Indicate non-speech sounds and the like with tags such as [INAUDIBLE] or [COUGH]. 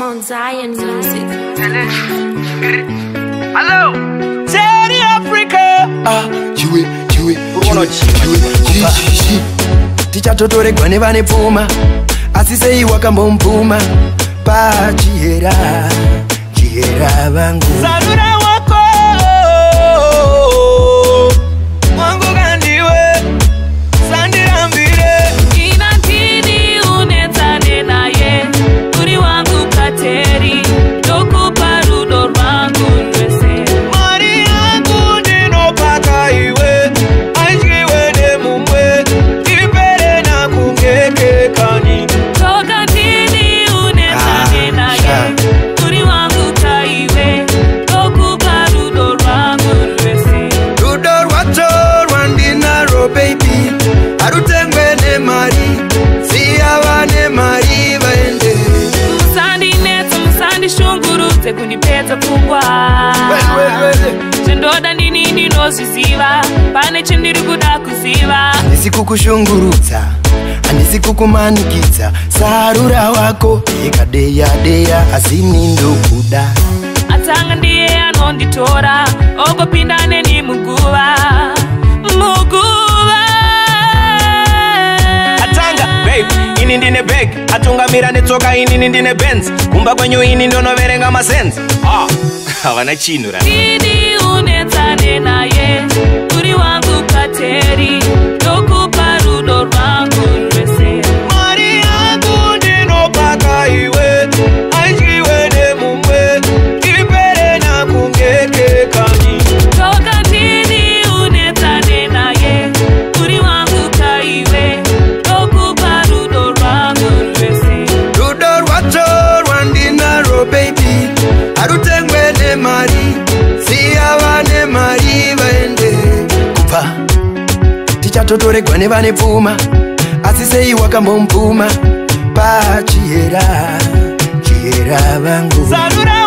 Mount Zion music. Hello, Terry Africa. Ah, Chewy, Chewy, Chewy, Chewy, Chewy, Chewy. Ticha totore kwa neva ne puma. Asi sei wakambom puma. Pa chiera, chiera vangu. Salura. wozviziva pane chendiri kuda kuziva handisi kukushungurutsa handisi kukumanikidza sarura wako yekadeya deya asi nindokuda atsanga ndiye anonditora ogopinda neni muguva muguva atanga babe ini ndine bag atungamira netsoka inini ndine benz kumba kwenyu ini ndonoverenga masenzi ah, [LAUGHS] havana oh. chinhu ra tuungane naye, uri wangu pateri totoregwa nevane pfuma asi sei wakambomupfuma pachiyera chiyera vangu Sanura.